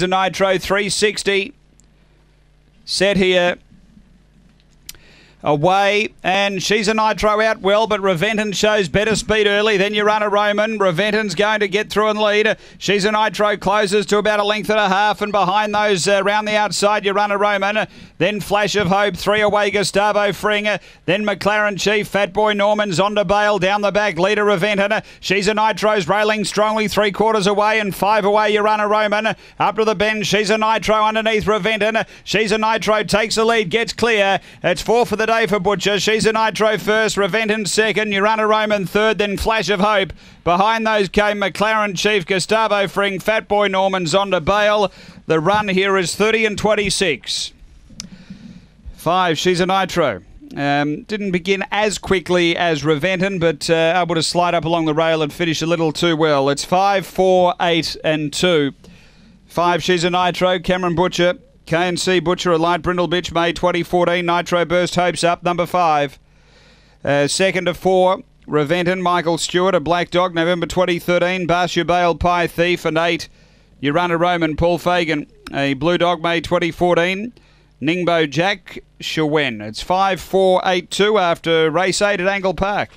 She's a Nitro 360. Set here away, and she's a nitro out well, but Reventon shows better speed early. Then you run a Roman. Reventon's going to get through and lead. She's a nitro closes to about a length and a half, and behind those uh, the outside, you run a Roman. Then Flash of Hope, three away, Gustavo Fring. Then McLaren Chief, Fat Boy Norman, Zonda Bale down the back. Leader Reventon. She's a nitro's railing strongly, three quarters away, and five away. You run a Roman up to the bend. She's a nitro underneath Reventon. She's a nitro takes the lead, gets clear. It's four for the day for Butcher. She's a Nitro first, Reventon second, Urana Roman third, then Flash of Hope. Behind those came McLaren Chief, Gustavo Fring, Fat Boy Norman, Zonda Bale. The run here is 30 and 26. Five, she's a Nitro. Um, didn't begin as quickly as Reventon, but uh, able to slide up along the rail and finish a little too well. It's five, four, eight, and two. Five, she's a Nitro. Cameron Butcher. KNC Butcher, a light brindle bitch, May 2014. Nitro Burst Hopes up, number five. Uh, second four, Reventon, Michael Stewart, a black dog, November 2013. Barcia Bale, Pie Thief, and eight. Urana Roman, Paul Fagan, a blue dog, May 2014. Ningbo Jack Shawen. It's 5 4 8 2 after race 8 at Angle Park.